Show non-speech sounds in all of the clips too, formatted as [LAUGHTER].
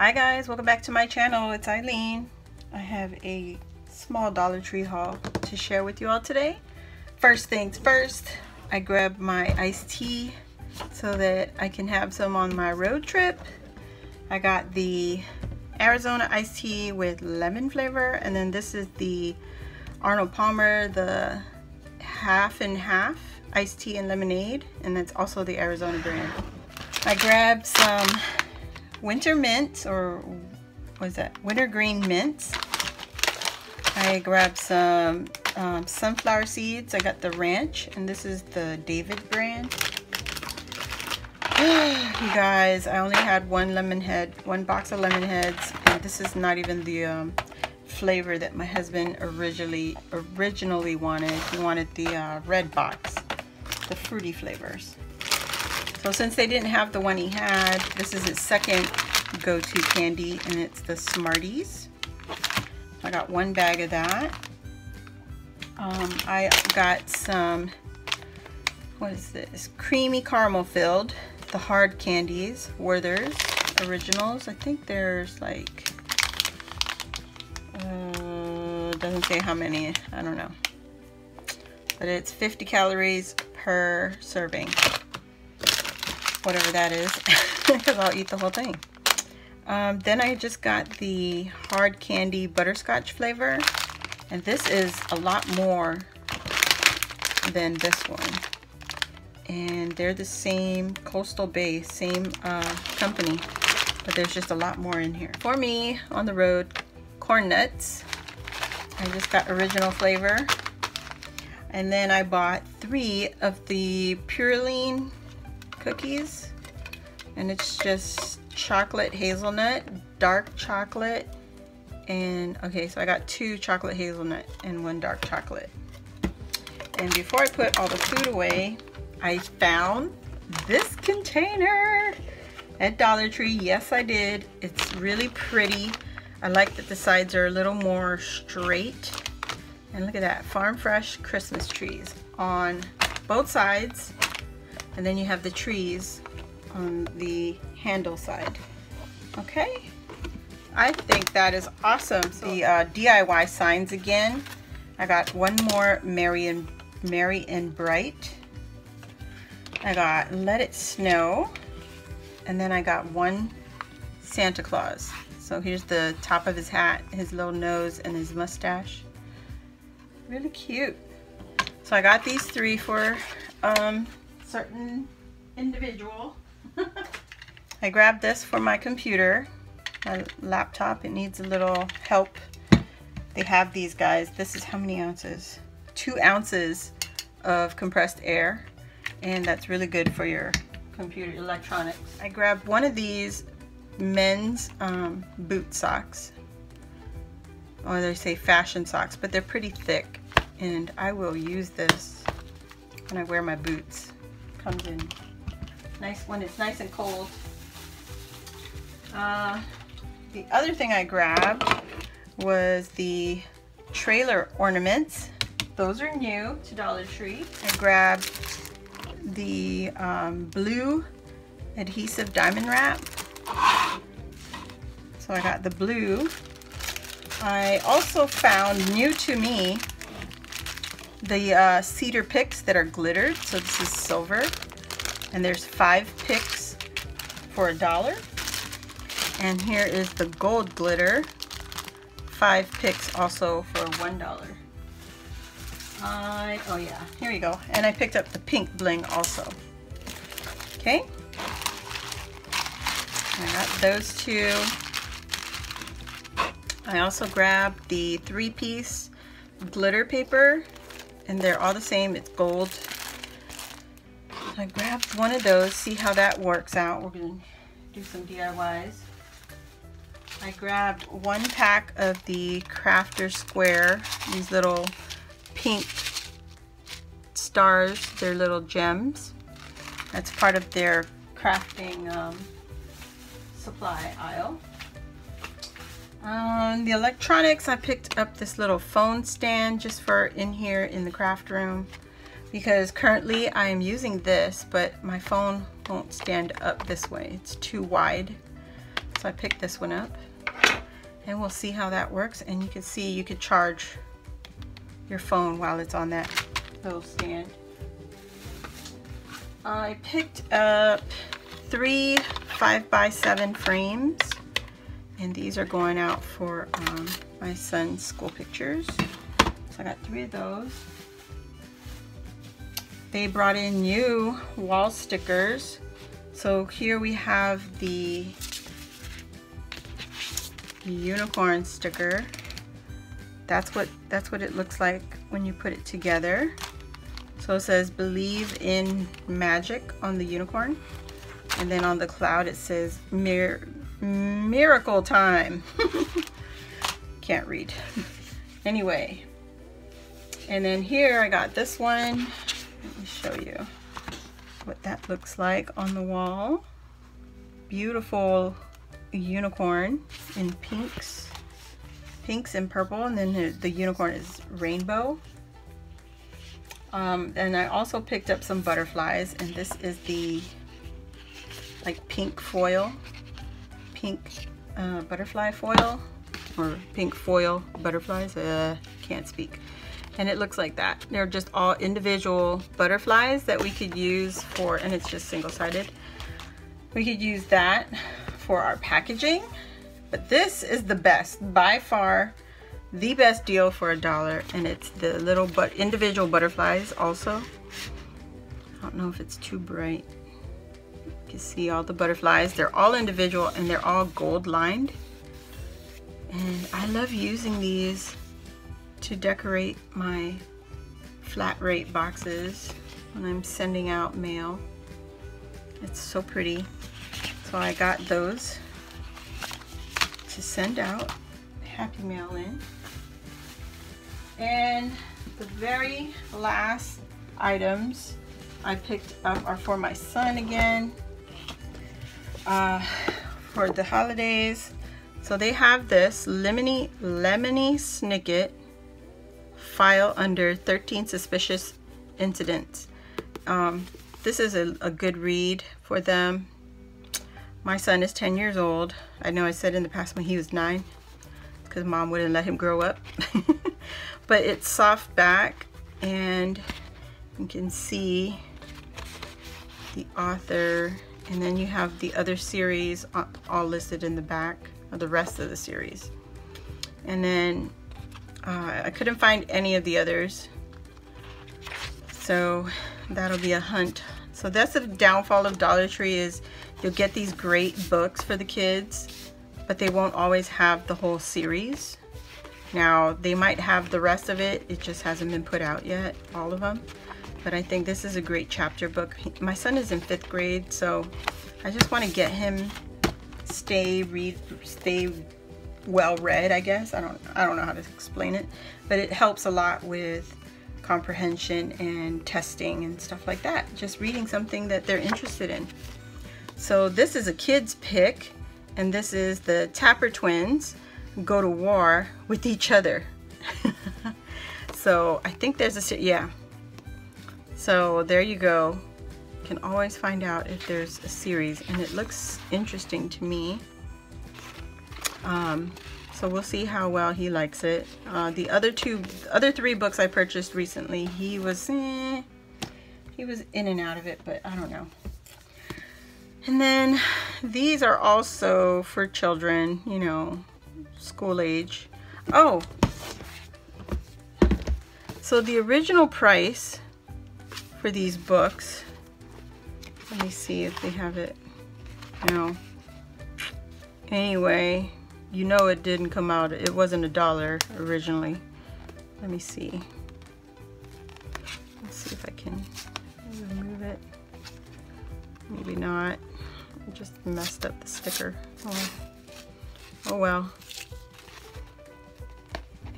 Hi guys, welcome back to my channel. It's Ilene. I have a small Dollar Tree haul to share with you all today. First things first, I grabbed my iced tea so that I can have some on my road trip. I got the Arizona iced tea with lemon flavor and then this is the Arnold Palmer, the half and half iced tea and lemonade and that's also the Arizona brand. I grabbed some winter mint or was that wintergreen mints. I grabbed some um, sunflower seeds. I got the ranch and this is the David brand. [SIGHS] you guys, I only had one lemon head, one box of lemon heads and this is not even the um, flavor that my husband originally originally wanted. He wanted the uh, red box, the fruity flavors. So since they didn't have the one he had, this is his second go-to candy and it's the Smarties. I got one bag of that. Um, I got some, what is this? Creamy caramel filled, the hard candies, Werther's Originals. I think there's like, uh, doesn't say how many, I don't know. But it's 50 calories per serving whatever that is because [LAUGHS] I'll eat the whole thing. Um, then I just got the hard candy butterscotch flavor and this is a lot more than this one. And they're the same coastal bay same uh, company but there's just a lot more in here. For me on the road corn nuts I just got original flavor. And then I bought three of the Pirouline cookies. And it's just chocolate hazelnut dark chocolate and okay so I got two chocolate hazelnut and one dark chocolate. And before I put all the food away I found this container at Dollar Tree. Yes I did. It's really pretty. I like that the sides are a little more straight. And look at that farm fresh Christmas trees on both sides and then you have the trees on the handle side. Okay? I think that is awesome. The uh, DIY signs again. I got one more Merry and Merry and Bright. I got Let It Snow. And then I got one Santa Claus. So here's the top of his hat his little nose and his mustache. Really cute. So I got these three for um, certain individual. [LAUGHS] I grabbed this for my computer, my laptop. It needs a little help. They have these guys. This is how many ounces? Two ounces of compressed air. And that's really good for your computer electronics. I grabbed one of these men's um, boot socks. Or they say fashion socks, but they're pretty thick. And I will use this when I wear my boots comes in nice when it's nice and cold. Uh, the other thing I grabbed was the trailer ornaments. Those are new to Dollar Tree. I grabbed the um, blue adhesive diamond wrap. So I got the blue. I also found new to me the uh, cedar picks that are glittered. So this is silver. And there's five picks for a dollar. And here is the gold glitter. Five picks also for one dollar. I, oh yeah, here you go. And I picked up the pink bling also. Okay. I got those two. I also grabbed the three-piece glitter paper and they're all the same. It's gold. I grabbed one of those, see how that works out. We're to do some DIYs. I grabbed one pack of the Crafter's Square, these little pink stars, they're little gems. That's part of their crafting um, supply aisle. Um, the electronics, I picked up this little phone stand just for in here in the craft room because currently I am using this, but my phone won't stand up this way. It's too wide. So I picked this one up and we'll see how that works. And you can see you could charge your phone while it's on that little stand. I picked up three five by seven frames and these are going out for um, my son's school pictures. So I got three of those. They brought in new wall stickers. So here we have the unicorn sticker. That's what that's what it looks like when you put it together. So it says believe in magic on the unicorn. And then on the cloud it says mir miracle time. [LAUGHS] Can't read. Anyway. And then here I got this one. Let me show you what that looks like on the wall. Beautiful unicorn in pinks. Pinks and purple and then the unicorn is rainbow. Um, and I also picked up some butterflies and this is the like pink foil, pink uh, butterfly foil or pink foil butterflies, uh, can't speak. And it looks like that. They're just all individual butterflies that we could use for, and it's just single-sided. We could use that for our packaging, but this is the best, by far, the best deal for a dollar and it's the little but individual butterflies also I don't know if it's too bright you can see all the butterflies. They're all individual and they're all gold lined. And I love using these to decorate my flat rate boxes when I'm sending out mail. It's so pretty. So I got those to send out happy mail in. And the very last items I picked up are for my son again uh, for the holidays. So they have this Lemony, Lemony Snicket file under 13 suspicious incidents. Um, this is a, a good read for them. My son is 10 years old. I know I said in the past when he was nine because mom wouldn't let him grow up. [LAUGHS] but it's soft back and you can see the author and then you have the other series all listed in the back of the rest of the series and then uh, I couldn't find any of the others so that'll be a hunt so that's the downfall of Dollar Tree is you'll get these great books for the kids but they won't always have the whole series now, they might have the rest of it. It just hasn't been put out yet, all of them. But I think this is a great chapter book. My son is in fifth grade, so I just want to get him stay read, stay well read, I guess. I don't, I don't know how to explain it, but it helps a lot with comprehension and testing and stuff like that. Just reading something that they're interested in. So this is a kid's pick, and this is the Tapper Twins go to war with each other. [LAUGHS] so I think there's a, yeah. So there you go. You can always find out if there's a series and it looks interesting to me. Um, so we'll see how well he likes it. Uh, the other two, other three books I purchased recently, he was, eh, he was in and out of it, but I don't know. And then these are also for children, you know, school age. Oh, so the original price for these books, let me see if they have it. No. Anyway, you know it didn't come out, it wasn't a dollar originally. Let me see. Let's see if I can remove it. Maybe not. I just messed up the sticker. Oh, oh well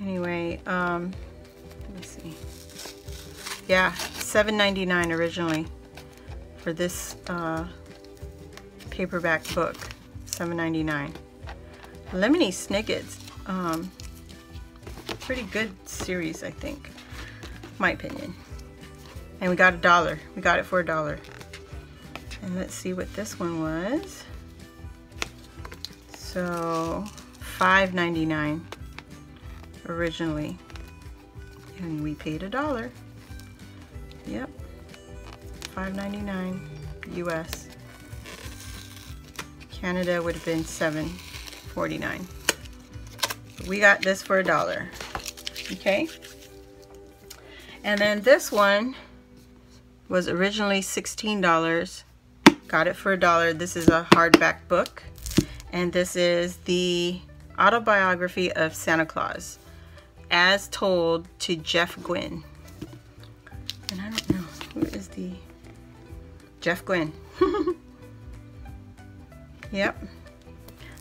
anyway um let me see yeah 7.99 originally for this uh paperback book 7.99 lemony snickets um pretty good series i think my opinion. And we got a dollar. We got it for a dollar. And let's see what this one was. So $5.99 originally. And we paid a dollar. Yep. $5.99 US. Canada would have been $7.49. We got this for a dollar. Okay. And then this one was originally $16. Got it for a dollar. This is a hardback book. And this is the autobiography of Santa Claus as told to Jeff Guinn. Jeff Guinn? [LAUGHS] yep.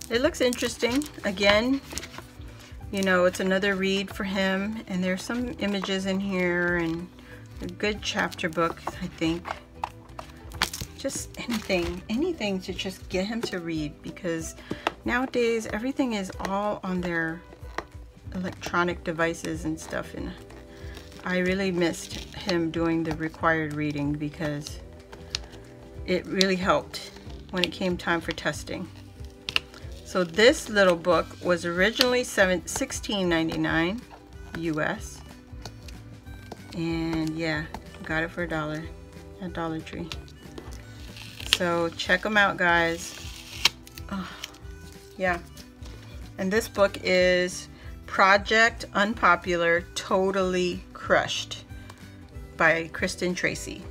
It looks interesting. Again, you know, it's another read for him. And there's some images in here and a good chapter book, I think. Just anything, anything to just get him to read because nowadays everything is all on their electronic devices and stuff and I really missed him doing the required reading because it really helped when it came time for testing. So this little book was originally $16.99 US and yeah got it for a dollar at Dollar Tree so check them out guys oh, yeah and this book is Project Unpopular Totally Crushed by Kristen Tracy.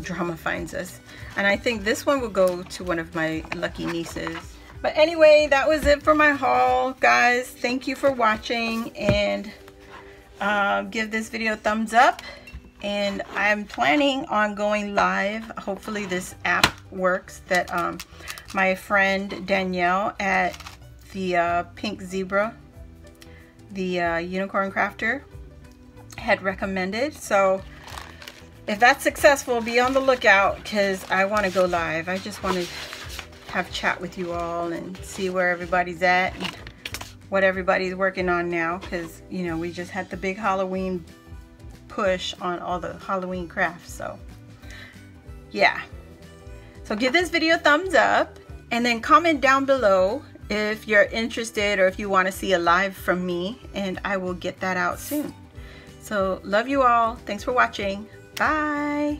Drama finds us. And I think this one will go to one of my lucky nieces. But anyway, that was it for my haul, guys. Thank you for watching and uh, give this video a thumbs up. And I'm planning on going live. Hopefully this app works that um, my friend Danielle at the uh, Pink Zebra the uh, Unicorn Crafter had recommended. So if that's successful, be on the lookout because I want to go live. I just want to have chat with you all and see where everybody's at and what everybody's working on now because, you know, we just had the big Halloween push on all the Halloween crafts. So, yeah. So give this video a thumbs up and then comment down below if you're interested or if you want to see a live from me and I will get that out soon. So love you all. Thanks for watching. Bye.